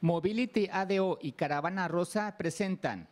Mobility ADO y Caravana Rosa presentan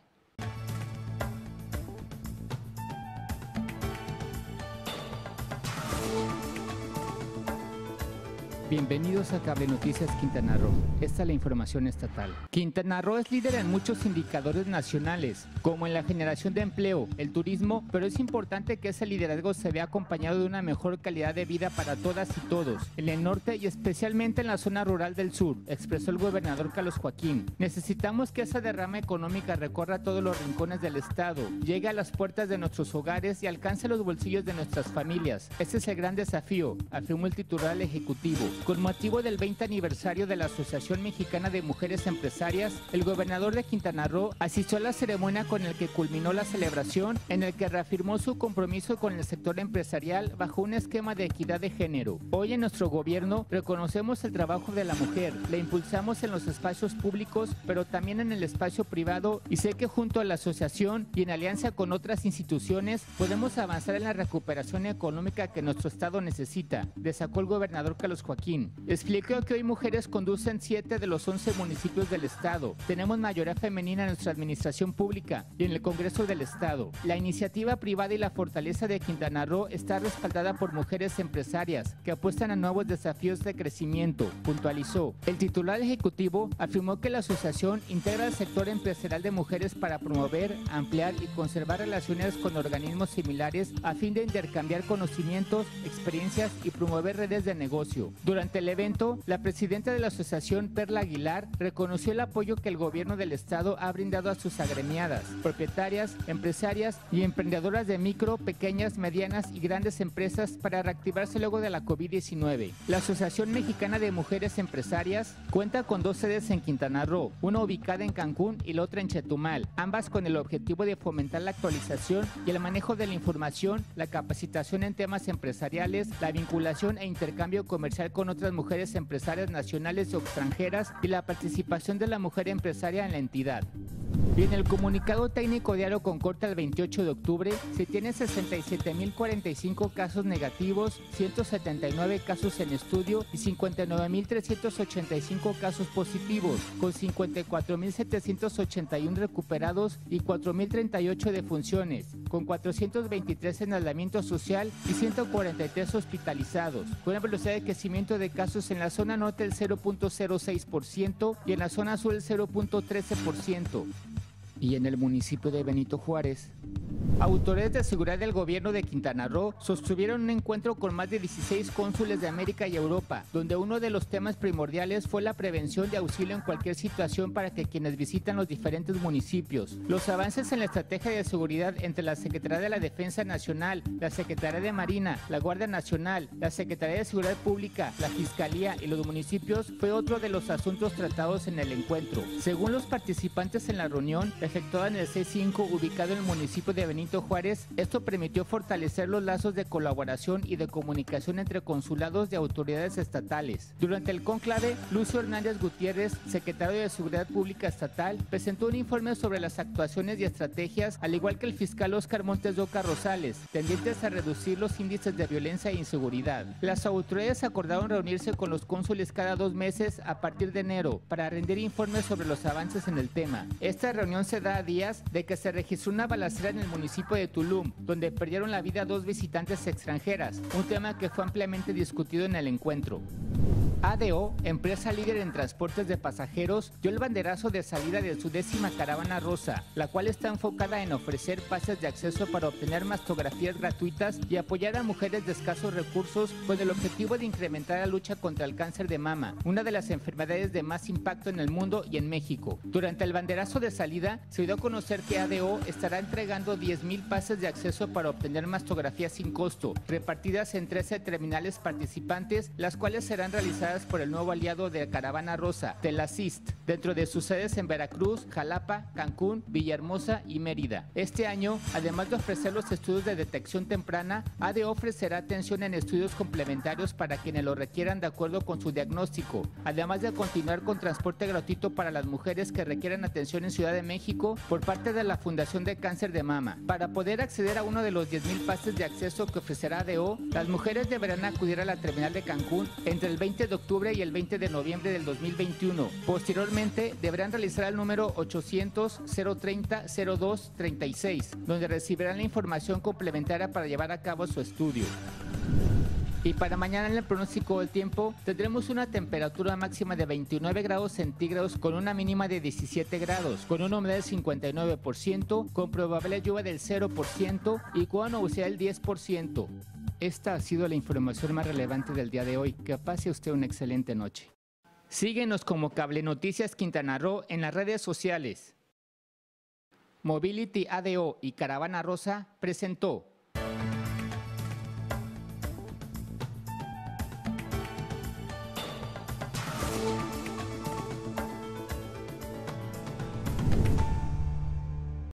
Bienvenidos a Cable Noticias Quintana Roo. Esta es la información estatal. Quintana Roo es líder en muchos indicadores nacionales, como en la generación de empleo, el turismo, pero es importante que ese liderazgo se vea acompañado de una mejor calidad de vida para todas y todos, en el norte y especialmente en la zona rural del sur, expresó el gobernador Carlos Joaquín. Necesitamos que esa derrama económica recorra todos los rincones del estado, llegue a las puertas de nuestros hogares y alcance los bolsillos de nuestras familias. Ese es el gran desafío, afirmó el titular ejecutivo. Con motivo del 20 aniversario de la Asociación Mexicana de Mujeres Empresarias, el gobernador de Quintana Roo asistió a la ceremonia con el que culminó la celebración, en el que reafirmó su compromiso con el sector empresarial bajo un esquema de equidad de género. Hoy en nuestro gobierno reconocemos el trabajo de la mujer, la impulsamos en los espacios públicos, pero también en el espacio privado y sé que junto a la asociación y en alianza con otras instituciones podemos avanzar en la recuperación económica que nuestro estado necesita, destacó el gobernador Carlos Joaquín Explicó que hoy mujeres conducen 7 de los 11 municipios del estado. Tenemos mayoría femenina en nuestra administración pública y en el Congreso del Estado. La iniciativa privada y la fortaleza de Quintana Roo está respaldada por mujeres empresarias que apuestan a nuevos desafíos de crecimiento, puntualizó. El titular ejecutivo afirmó que la asociación integra el sector empresarial de mujeres para promover, ampliar y conservar relaciones con organismos similares a fin de intercambiar conocimientos, experiencias y promover redes de negocio. Durante el evento, la presidenta de la asociación, Perla Aguilar, reconoció el apoyo que el gobierno del estado ha brindado a sus agremiadas, propietarias, empresarias y emprendedoras de micro, pequeñas, medianas y grandes empresas para reactivarse luego de la COVID-19. La Asociación Mexicana de Mujeres Empresarias cuenta con dos sedes en Quintana Roo, una ubicada en Cancún y la otra en Chetumal, ambas con el objetivo de fomentar la actualización y el manejo de la información, la capacitación en temas empresariales, la vinculación e intercambio comercial con otras mujeres empresarias nacionales o extranjeras y la participación de la mujer empresaria en la entidad. En el comunicado técnico diario con corte al 28 de octubre se tiene 67.045 casos negativos, 179 casos en estudio y 59.385 casos positivos, con 54.781 recuperados y 4.038 defunciones, con 423 en aislamiento social y 143 hospitalizados, con una velocidad de crecimiento de casos en la zona norte del 0.06% y en la zona sur el 0.13% y en el municipio de Benito Juárez. Autoridades de seguridad del gobierno de Quintana Roo sostuvieron un encuentro con más de 16 cónsules de América y Europa, donde uno de los temas primordiales fue la prevención de auxilio en cualquier situación para que quienes visitan los diferentes municipios. Los avances en la estrategia de seguridad entre la Secretaría de la Defensa Nacional, la Secretaría de Marina, la Guardia Nacional, la Secretaría de Seguridad Pública, la Fiscalía y los municipios fue otro de los asuntos tratados en el encuentro. Según los participantes en la reunión, efectuada en el C5 ubicado en el municipio de Benito Juárez, esto permitió fortalecer los lazos de colaboración y de comunicación entre consulados de autoridades estatales. Durante el conclave, Lucio Hernández Gutiérrez, secretario de Seguridad Pública Estatal, presentó un informe sobre las actuaciones y estrategias, al igual que el fiscal Oscar Montes Doca Rosales, tendientes a reducir los índices de violencia e inseguridad. Las autoridades acordaron reunirse con los cónsules cada dos meses a partir de enero para rendir informes sobre los avances en el tema. Esta reunión se da a días de que se registró una balacera en el municipio de Tulum, donde perdieron la vida dos visitantes extranjeras, un tema que fue ampliamente discutido en el encuentro. ADO, empresa líder en transportes de pasajeros, dio el banderazo de salida de su décima caravana rosa, la cual está enfocada en ofrecer pases de acceso para obtener mastografías gratuitas y apoyar a mujeres de escasos recursos con el objetivo de incrementar la lucha contra el cáncer de mama, una de las enfermedades de más impacto en el mundo y en México. Durante el banderazo de salida, se dio a conocer que ADO estará entregando 10.000 pases de acceso para obtener mastografías sin costo, repartidas en 13 terminales participantes, las cuales serán realizadas por el nuevo aliado de Caravana Rosa, Telasist, dentro de sus sedes en Veracruz, Jalapa, Cancún, Villahermosa y Mérida. Este año, además de ofrecer los estudios de detección temprana, ADE ofrecerá atención en estudios complementarios para quienes lo requieran de acuerdo con su diagnóstico, además de continuar con transporte gratuito para las mujeres que requieran atención en Ciudad de México por parte de la Fundación de Cáncer de Mama. Para poder acceder a uno de los 10.000 pases de acceso que ofrecerá ADO, las mujeres deberán acudir a la terminal de Cancún entre el 20 de octubre y el 20 de noviembre del 2021. Posteriormente, deberán realizar el número 800-030-0236, donde recibirán la información complementaria para llevar a cabo su estudio. Y para mañana en el pronóstico del tiempo tendremos una temperatura máxima de 29 grados centígrados con una mínima de 17 grados, con una humedad del 59%, con probable lluvia del 0% y con una del 10%. Esta ha sido la información más relevante del día de hoy. Que pase usted una excelente noche. Síguenos como Cable Noticias Quintana Roo en las redes sociales. Mobility ADO y Caravana Rosa presentó